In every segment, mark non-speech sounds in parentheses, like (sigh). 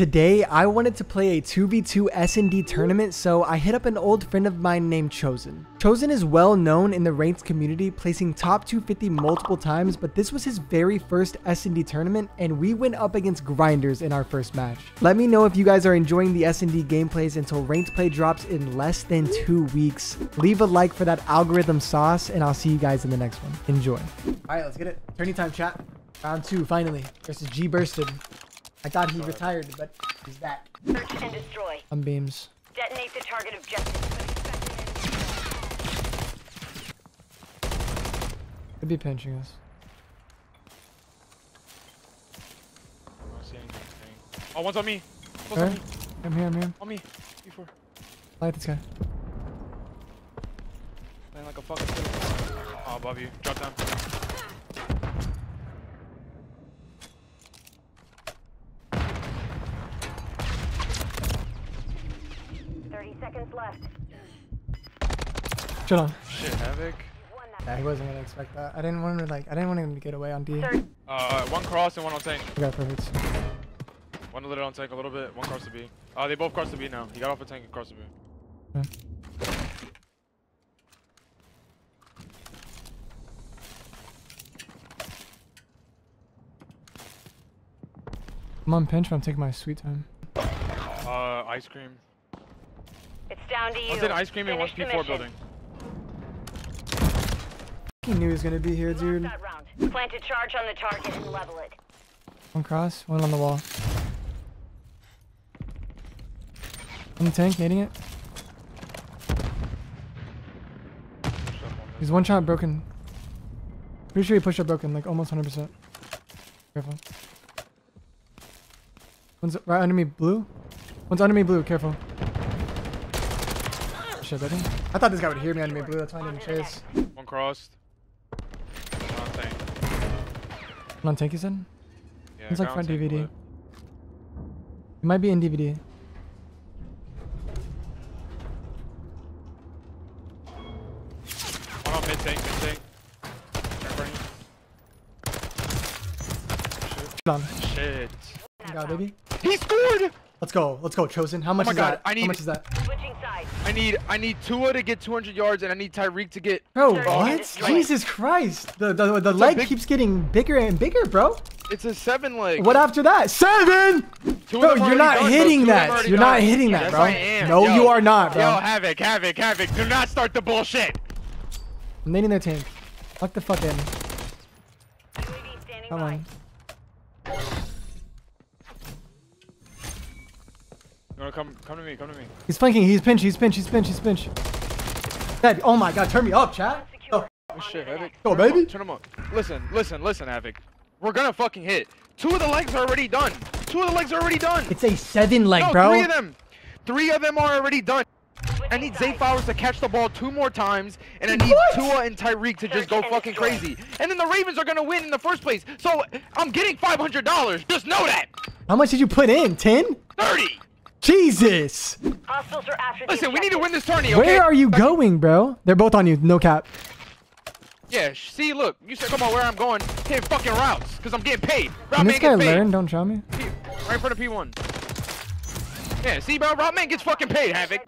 Today, I wanted to play a 2v2 S&D tournament, so I hit up an old friend of mine named Chosen. Chosen is well known in the ranked community, placing top 250 multiple times, but this was his very first S&D tournament, and we went up against grinders in our first match. Let me know if you guys are enjoying the S&D gameplays until ranked play drops in less than two weeks. Leave a like for that algorithm sauce, and I'll see you guys in the next one. Enjoy. All right, let's get it. Turning time, chat. Round two, finally, versus G Bursted. I thought he retired, but he's back. Search and destroy. I'm beams. Detonate the target objective. Could be pinching us. I don't see anything. Oh, one's on me. One's Where? on me. I'm here, I'm here. On me. Before. Light this guy. Playing like a fucking fiddle. Oh, above you. Drop down. Thirty seconds left. Shut on. Shit, Havok. Yeah, he wasn't gonna expect that. I didn't want him to like. I didn't want him to get away on D. Third. Uh, one cross and one on tank. Okay, perfect. One a little on tank a little bit. One cross to B. Uh, they both crossed to B now. He got off a tank and crossed to B. Okay. I'm on pinch, but I'm taking my sweet time. Uh, ice cream. It's down to oh, you. One's in ice cream and one's P4 mission. building. He knew he was gonna be here, Lost dude. that round. Plant a charge on the target and level it. One cross, one on the wall. On the tank, nading it. Push up on He's one shot broken. Pretty sure he pushed up broken, like almost 100%. Careful. One's right under me, blue. One's under me, blue. Careful. Shit, buddy. I thought this guy would hear me under me, blue. That's why I didn't chase. One crossed. One on tank. One on tank, you said? Yeah, It's like guy on front DVD. lit. It might be in DVD. One on mid tank, mid tank. Turn Shut on. Shit. Shit. You got it, baby. He scored! Let's go. Let's go, Chosen. How much oh my is God, that? I need... How much is that? Switching. I need I need Tua to get 200 yards and I need Tyreek to get. Bro, what? Jesus Christ. The, the, the leg big- keeps getting bigger and bigger, bro. It's a seven leg. What after that? Seven! Two Bro, you're not done, hitting Two of them that. You're not hitting that, yes, bro. I am. No, Yo. you are not, bro. Yo, Havok, Havok, Havok. Do not start the bullshit. I'm nading their tank. Fuck the fuck in. UAV standing Come by. on. You wanna come come to me, come to me. He's flanking. He's pinch. He's pinch. He's pinch. He's pinch. Dead. Oh my god. Turn me up, chat. Oh, Oh shit, Havok. Go, Turn 'em baby. up, Turn him up. Listen, listen, listen, Havok. We're gonna fucking hit. Two of the legs are already done. Two of the legs are already done. it's a seven leg, no, bro. three of them. Three of them are already done. I need Zay. Flowers to catch the ball two more times, and I need What? Tua and Tyreek to just go fucking crazy. And then the Ravens are gonna win in the first place. So I'm getting $500. Just know that. How much did you put in? Ten? 30. Jesus. Are Listen, we need to win this tourney, okay? Where are you going, bro? They're both on you. No cap. Yeah, see, look, you said come on where I'm going, hitting fucking routes, because I'm getting paid. Route Can man this guy gets learn? Don't show me. P- right in front of P1. Yeah, see, bro, route man gets fucking paid, Havok.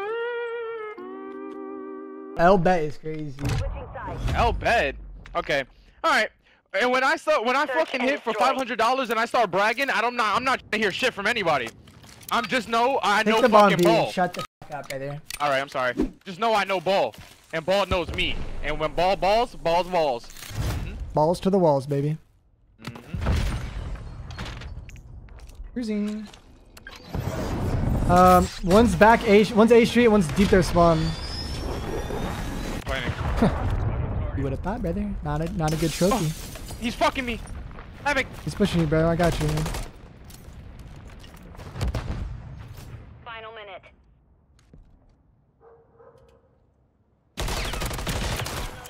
L bet is crazy. Switching sides. L bed. Okay, all right. And when I start, when I fucking hit for five hundred dollars and I start bragging, I don't not, I'm not gonna hear shit from anybody. I'm just know I Take know the fucking B. ball. Shut the fuck up right there. All right, I'm sorry. Just know I know ball, and ball knows me. And when ball balls, balls balls. Balls to the walls, baby. Mm-hmm. Cruising. Um, one's back A, one's A street, one's deep their spawn. (laughs) You would have thought, brother. Not a, not a good trophy. He's fucking me. Havok. He's pushing you, bro. I got you. Man.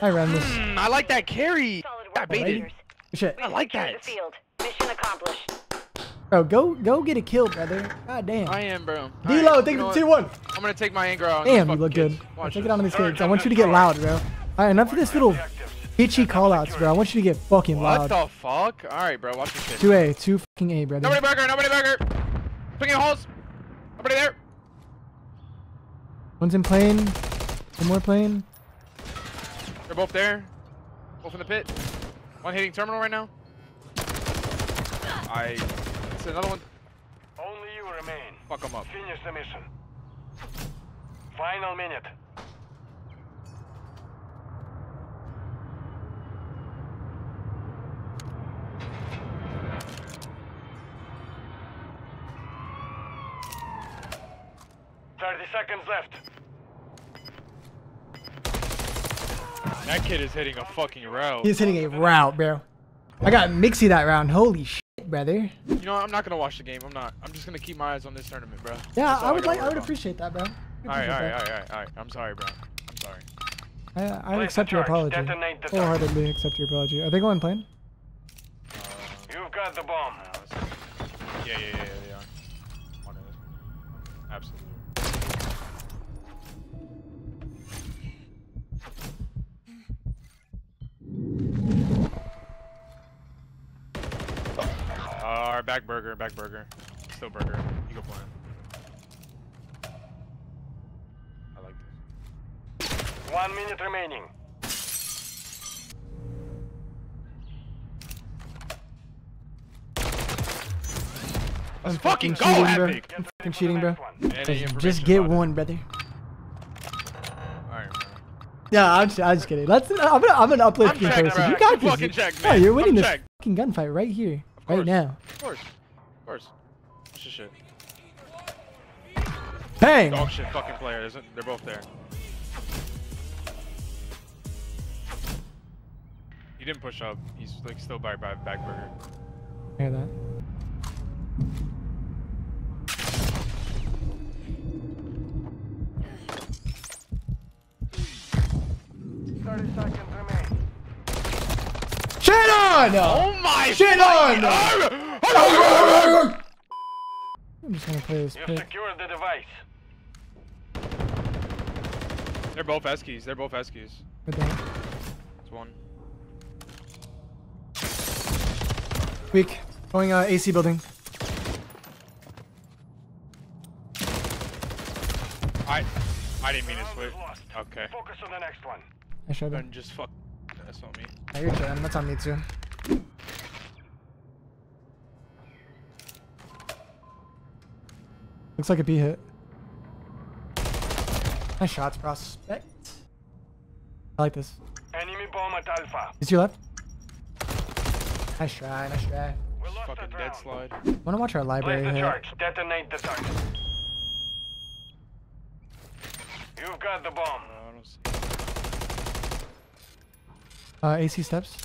I ran this. Mm, I like that carry. Solid I work, baited. Warriors. Shit. I like that. The field. Mission accomplished. Bro, go go get a kill, brother. God damn. I am, bro. D-Lo, Alright, thank you know you for what? tier one. I'm gonna take my anger out. Damn, you look fucking good. Watch take this. it on these kids. I want you to get loud, bro. Alright, enough of this little itchy callouts, bro. I want you to get fucking What loud. the fuck? All right, bro. Watch this shit. 2A, 2 fucking A, brother. Nobody burger. Nobody burger. Picking halls. Somebody there. One's in plane. One more plane. They're both there. Both in the pit. One hitting terminal right now. I. It's another one. Only you remain. Fuck them up. Finish the mission. Final minute. Thirty seconds left. That kid is hitting a fucking route. He's hitting a route, bro. I got Mixie that round. Holy shit, brother. You know, what? I'm not gonna watch the game. I'm not. I'm just gonna keep my eyes on this tournament, bro. Yeah, That's I would gotta like. I would about. appreciate that, bro. All right, all right, all right, all right, all right. I'm sorry, bro. I'm sorry. I, I Place accept your apology. Detonate the target. Wholeheartedly accept your apology. Are they going plane? You've got the bomb. Uh, yeah, yeah, yeah, yeah, yeah. Absolutely. Back burger, back burger. Still burger. You go plan. I like this. One minute remaining. Let's I'm fucking go, cheating, bro. Epic! I'm fucking cheating, bro. Just, just get one, brother. Alright. Yeah, I'm just, I'm just kidding. Let's. I'm gonna, I'm gonna I'm uplifting checked, person. You got I'm this. fucking You- checked, No, you're winning I'm this checked. fucking gunfight right here, Of right now. Of course. Of course. What's this shit? Bang! Dog shit fucking player, isn't they're both there. He didn't push up. He's like still by, by back burger. Hear that. Thirty seconds remain. Shit on! Oh my Shit on! on! I'm just gonna play this You've pick. secured the device. They're both Eskies. They're both Eskies. With that. It's one. Weak. Going uh, AC building. I I didn't mean to Round switch. Okay. Focus on the next one. I showed him. Then just fuck. That's on me. Oh, you're chilling. That's on me too. Looks like a B hit. Nice shots, prospect. I like this. Enemy bomb at Alpha. Is your left? Nice try, nice try. We lost Fucking dead round. slide. Wanna watch our Place library the hit? charge. Detonate the target. You've got the bomb. I don't see. Uh, AC steps.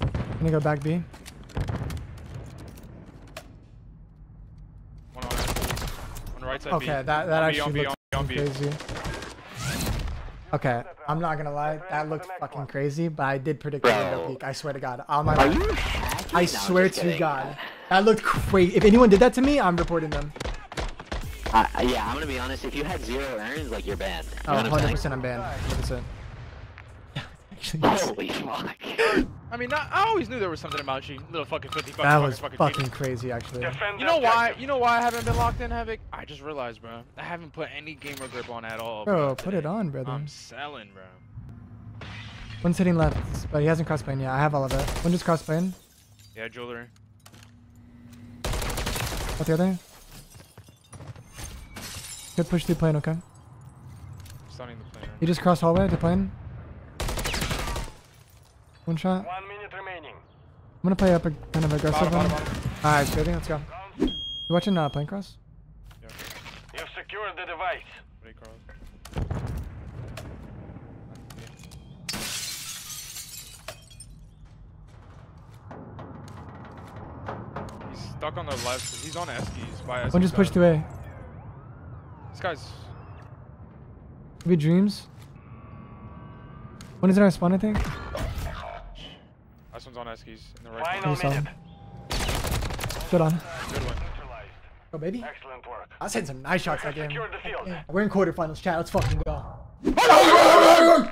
I'm gonna go back B. One on. On the right side. B. Okay, that, that On B, actually on B, looks on fucking B. crazy. Okay, I'm not gonna lie, that looked fucking crazy, but I did predict a window Bro. peak. I swear to God. On my Are life. you? I No, swear just to kidding. God. That looked crazy. If anyone did that to me, I'm reporting them. Uh, yeah, I'm gonna be honest. If you had zero earns, like you're banned. You Oh, I'm 100% I'm banned. 100%. Actually. Holy fuck. I mean, I, I always knew there was something about you, little fucking 50 bucks. that fucking, was fucking fucking crazy, actually. Defend You the know why? You know why I haven't been locked in, Havok? I just realized, bro. I haven't put any gamer grip on at all. Bro, put today. it on, brother. I'm selling, bro. One's hitting left, but he hasn't cross plane yet. I have all of it. One just cross plane. Yeah, jewelry. What the other? Good push through plane, okay. Stunning the player. He just crossed hallway to plane. One shot. One minute remaining. I'm gonna play up a kind of aggressive Bottom, one. bottom, bottom. Alright, Smithy, let's go. Round. You watching uh, plane cross? You've secured the device. Ready, Carlos? He's stuck on the left. He's on Eskies. By Eskies One just pushed side. through A. This guy's. Maybe dreams. One is in our spawn, I think. This one's on Eskies in the right Final corner. He's on. minute. Good on. Good one. Neutralized. Go, baby. Excellent work. I was hitting some nice shots that game. Secured the field. We're in quarterfinals, chat. Let's fucking go.